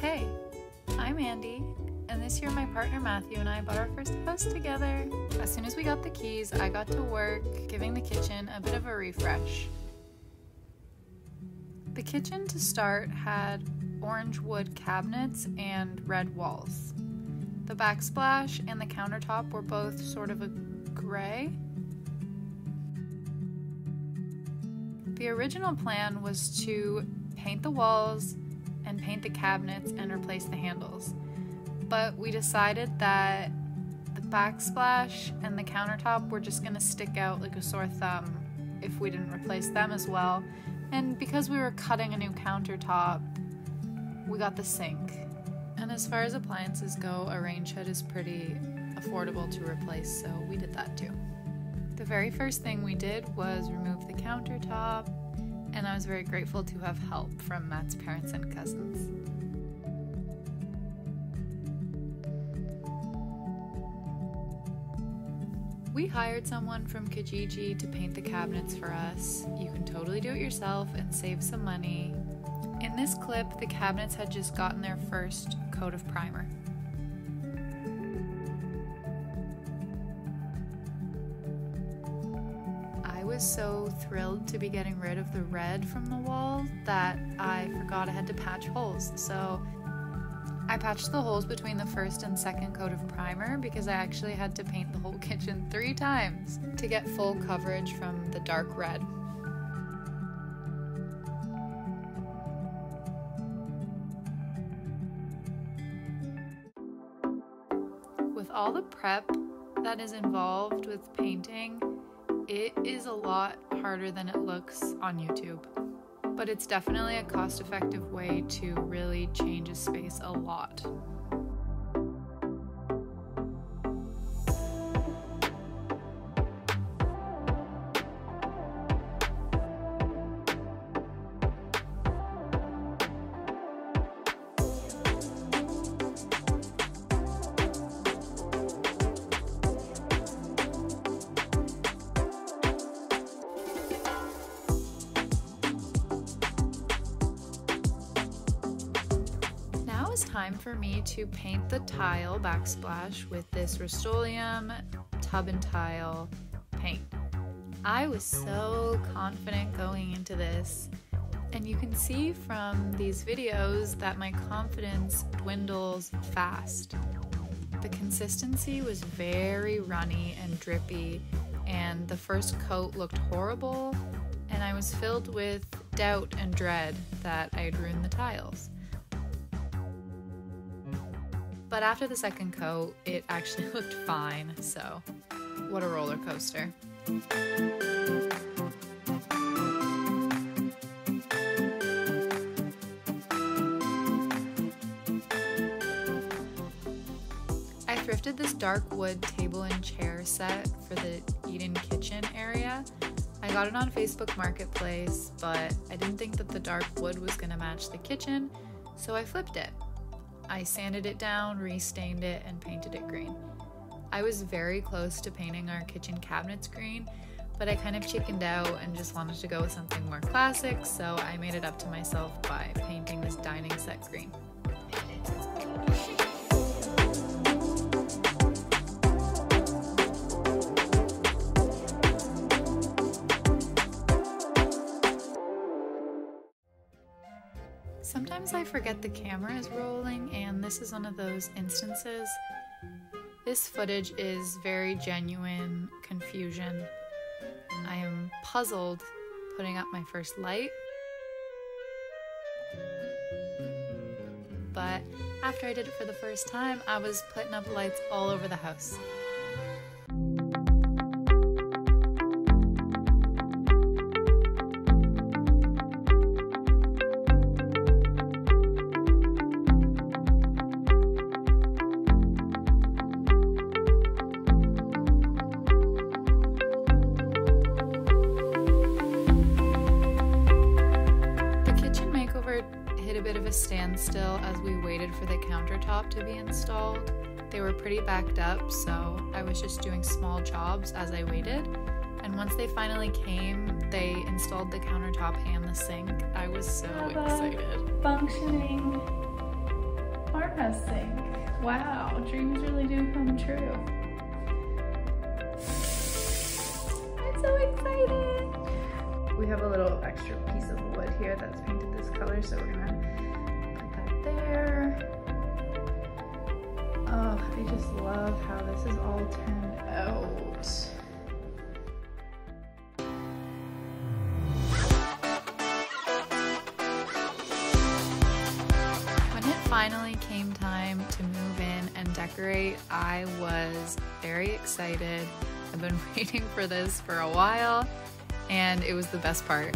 Hey, I'm Andy, and this year my partner Matthew and I bought our first house together. As soon as we got the keys, I got to work giving the kitchen a bit of a refresh. The kitchen to start had orange wood cabinets and red walls. The backsplash and the countertop were both sort of a gray. The original plan was to paint the walls and paint the cabinets and replace the handles. But we decided that the backsplash and the countertop were just gonna stick out like a sore thumb if we didn't replace them as well. And because we were cutting a new countertop, we got the sink. And as far as appliances go, a range hood is pretty affordable to replace, so we did that too. The very first thing we did was remove the countertop, and I was very grateful to have help from Matt's parents and cousins. We hired someone from Kijiji to paint the cabinets for us. You can totally do it yourself and save some money. In this clip, the cabinets had just gotten their first coat of primer. Was so thrilled to be getting rid of the red from the wall that I forgot I had to patch holes. So I patched the holes between the first and second coat of primer because I actually had to paint the whole kitchen three times to get full coverage from the dark red. With all the prep that is involved with painting, it is a lot harder than it looks on YouTube. But it's definitely a cost effective way to really change a space a lot. Time for me to paint the tile backsplash with this Rust-Oleum tub and tile paint. I was so confident going into this, and you can see from these videos that my confidence dwindles fast. The consistency was very runny and drippy, and the first coat looked horrible, and I was filled with doubt and dread that I had ruined the tiles. But after the second coat, it actually looked fine, so what a roller coaster. I thrifted this dark wood table and chair set for the eat-in kitchen area. I got it on Facebook Marketplace, but I didn't think that the dark wood was gonna match the kitchen, so I flipped it. I sanded it down, restained it, and painted it green. I was very close to painting our kitchen cabinets green, but I kind of chickened out and just wanted to go with something more classic, so I made it up to myself by painting this dining set green. Forget the camera is rolling, and this is one of those instances. This footage is very genuine confusion. I am puzzled putting up my first light. But after I did it for the first time, I was putting up lights all over the house. We waited for the countertop to be installed. They were pretty backed up, so I was just doing small jobs as I waited. And once they finally came, they installed the countertop and the sink. I was so Have a excited. Functioning Wow, dreams really do come true. I'm so excited! We have a little extra piece of wood here that's painted this color, so we're gonna put that there. Oh, I just love how this is all turned out. When it finally came time to move in and decorate, I was very excited. I've been waiting for this for a while, and it was the best part.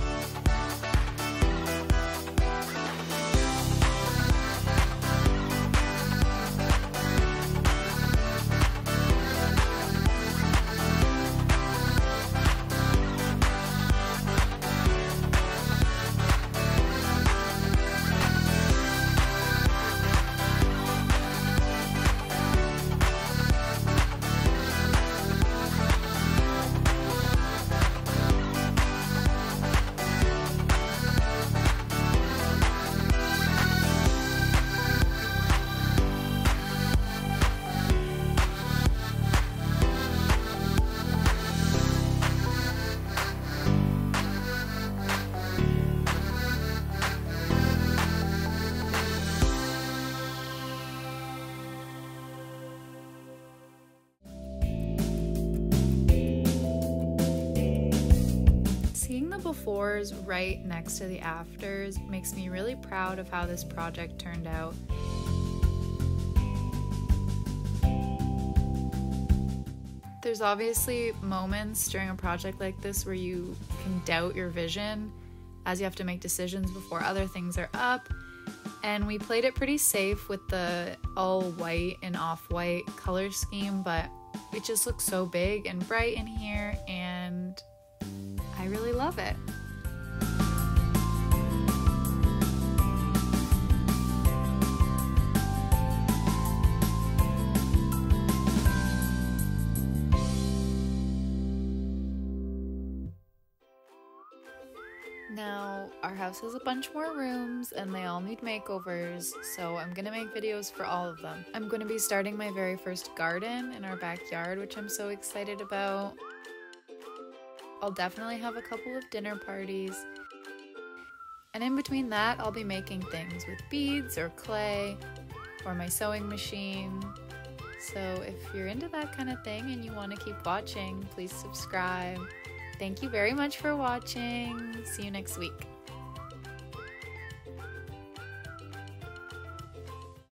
Befores right next to the afters makes me really proud of how this project turned out. There's obviously moments during a project like this where you can doubt your vision as you have to make decisions before other things are up. And we played it pretty safe with the all white and off white color scheme, but it just looks so big and bright in here, and I really love it. Now, our house has a bunch more rooms and they all need makeovers, so I'm gonna make videos for all of them. I'm gonna be starting my very first garden in our backyard, which I'm so excited about. I'll definitely have a couple of dinner parties. And in between that, I'll be making things with beads or clay or my sewing machine. So if you're into that kind of thing and you want to keep watching, please subscribe. Thank you very much for watching. See you next week.